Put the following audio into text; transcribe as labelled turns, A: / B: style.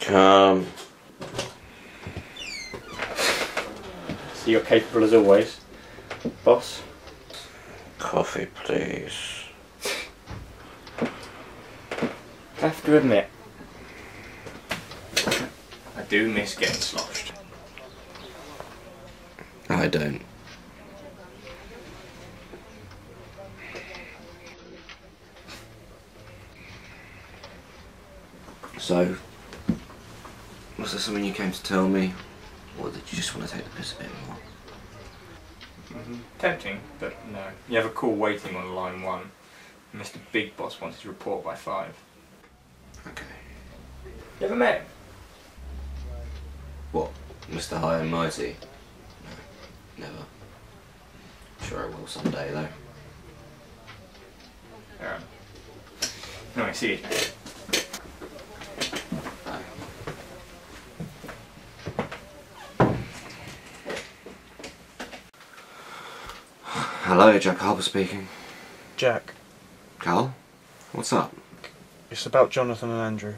A: Come.
B: So you're capable as always, boss.
A: Coffee, please.
B: I have to admit, I do miss getting sloshed.
A: I don't. So, was there something you came to tell me? Or did you just want to take the piss a bit more? Mm -hmm.
B: Tempting, but no. You have a call waiting on line one. Mr. Big Boss wants his report by five.
A: Okay.
B: You ever met him?
A: What? Mr. High and Mighty? No, never. Sure I will someday though.
B: Alright. No, I see you.
A: Hello, Jack Harper speaking.
C: Jack,
A: Carl? What's up?
C: it's about Jonathan and Andrew.